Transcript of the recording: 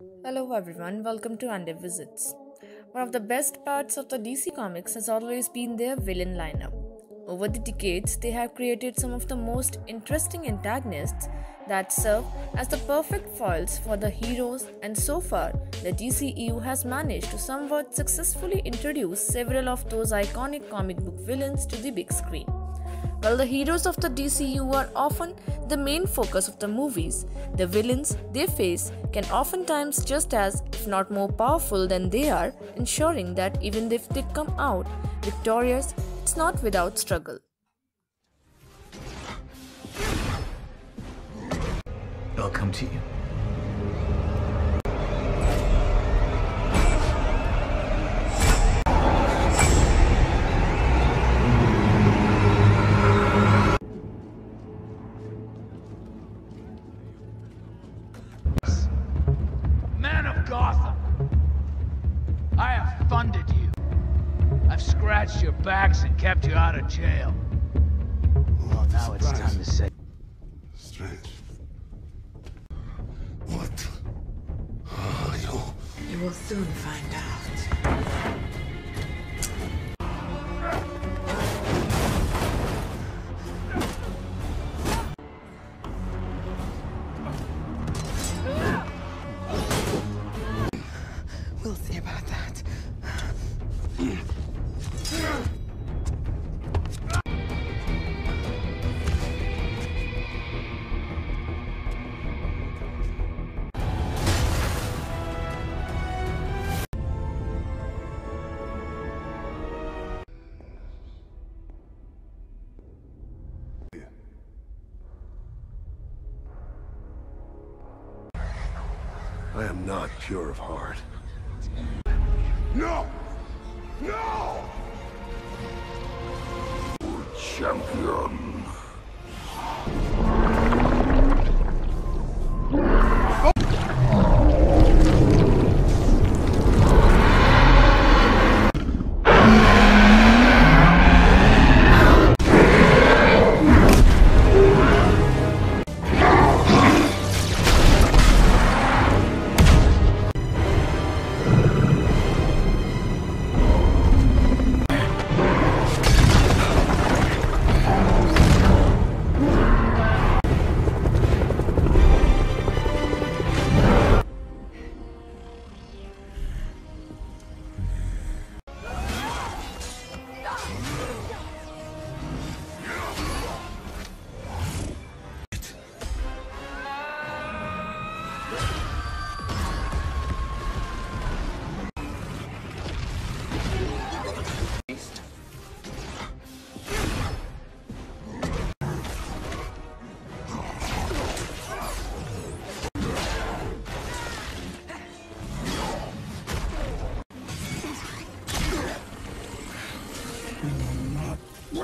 Hello everyone, welcome to AndivVisits. One of the best parts of the DC Comics has always been their villain lineup. Over the decades, they have created some of the most interesting antagonists that serve as the perfect foils for the heroes, and so far, the DCEU has managed to somewhat successfully introduce several of those iconic comic book villains to the big screen. While the heroes of the DCU are often the main focus of the movies, the villains they face can oftentimes just as, if not more powerful than they are, ensuring that even if they come out victorious, it's not without struggle. I'll come to you. Funded you. I've scratched your backs and kept you out of jail. Well, Now it's time to say. Strange. What are you? You will soon find out. We'll see about that. I am not pure of heart. No! No! Champion. You